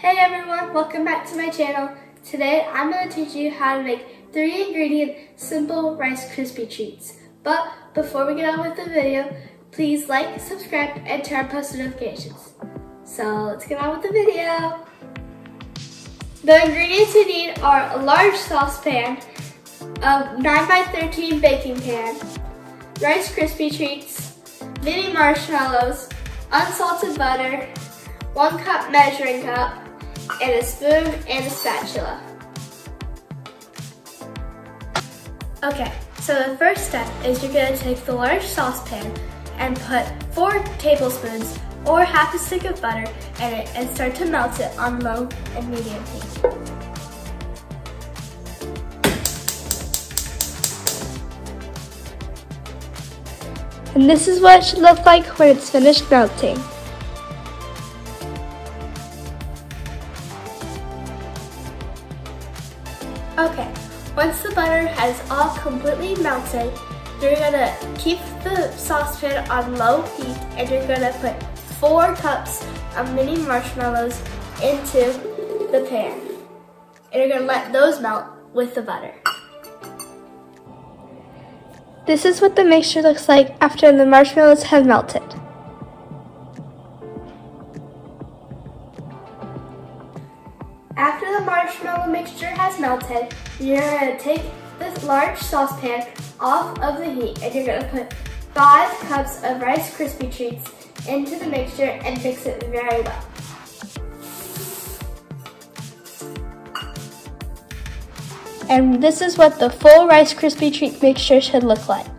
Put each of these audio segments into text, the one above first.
Hey everyone, welcome back to my channel. Today I'm going to teach you how to make three ingredient simple Rice Krispie treats. But before we get on with the video, please like, subscribe, and turn on post notifications. So let's get on with the video. The ingredients you need are a large saucepan, a 9x13 baking pan, Rice Krispie treats, mini marshmallows, unsalted butter, one cup measuring cup, and a spoon and a spatula. Okay, so the first step is you're gonna take the large saucepan and put four tablespoons or half a stick of butter in it and start to melt it on low and medium heat. And this is what it should look like when it's finished melting. Okay, once the butter has all completely melted, you're gonna keep the saucepan on low heat and you're gonna put four cups of mini marshmallows into the pan. And you're gonna let those melt with the butter. This is what the mixture looks like after the marshmallows have melted. Marshmallow mixture has melted, you're gonna take this large saucepan off of the heat and you're gonna put five cups of Rice Krispie treats into the mixture and mix it very well. And this is what the full Rice Krispie treat mixture should look like.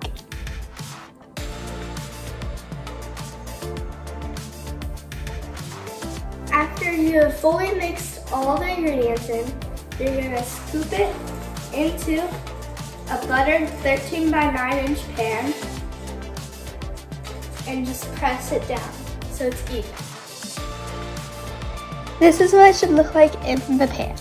After you have fully mixed all the ingredients in, you're gonna scoop it into a buttered 13 by 9 inch pan and just press it down so it's even. This is what it should look like in the pan.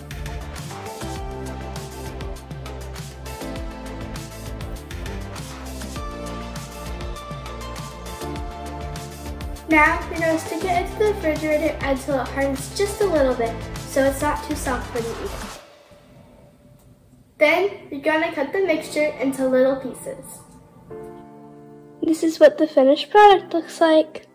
Now, you're going to stick it into the refrigerator until it hardens just a little bit so it's not too soft when you eat it. Then, you're going to cut the mixture into little pieces. This is what the finished product looks like.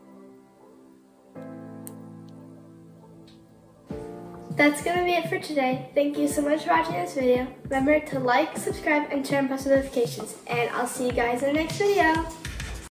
That's going to be it for today. Thank you so much for watching this video. Remember to like, subscribe, and turn on post notifications. And I'll see you guys in the next video.